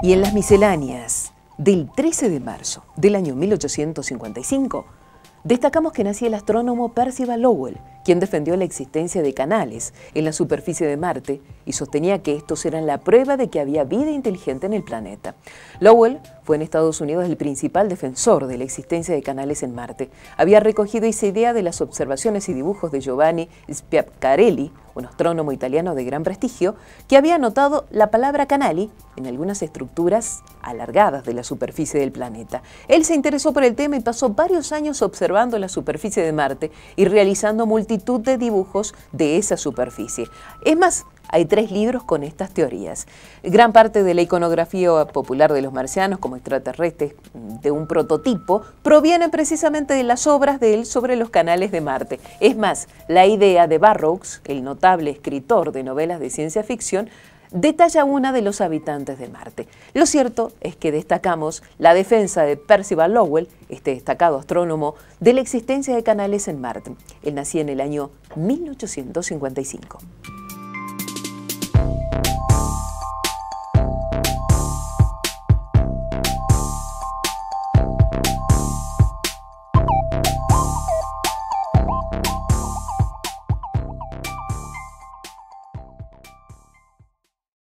Y en las misceláneas del 13 de marzo del año 1855, destacamos que nacía el astrónomo Percival Lowell, quien defendió la existencia de canales en la superficie de Marte y sostenía que estos eran la prueba de que había vida inteligente en el planeta. Lowell fue en Estados Unidos el principal defensor de la existencia de canales en Marte. Había recogido esa idea de las observaciones y dibujos de Giovanni Schiaparelli, un astrónomo italiano de gran prestigio, que había notado la palabra canali en algunas estructuras alargadas de la superficie del planeta. Él se interesó por el tema y pasó varios años observando la superficie de Marte y realizando multitud de dibujos de esa superficie. Es más, hay tres libros con estas teorías. Gran parte de la iconografía popular de los marcianos como extraterrestres de un prototipo proviene precisamente de las obras de él sobre los canales de Marte. Es más, la idea de Burroughs, el notable escritor de novelas de ciencia ficción, detalla una de los habitantes de Marte. Lo cierto es que destacamos la defensa de Percival Lowell, este destacado astrónomo, de la existencia de canales en Marte. Él nació en el año 1855.